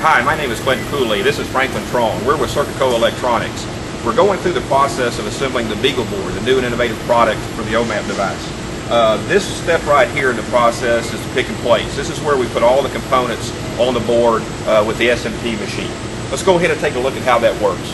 Hi, my name is Clint Cooley. This is Franklin Tron. We're with Circuitco Electronics. We're going through the process of assembling the Beagle board, the new and innovative product for the OMAP device. Uh, this step right here in the process is the pick and place. This is where we put all the components on the board uh, with the SMT machine. Let's go ahead and take a look at how that works.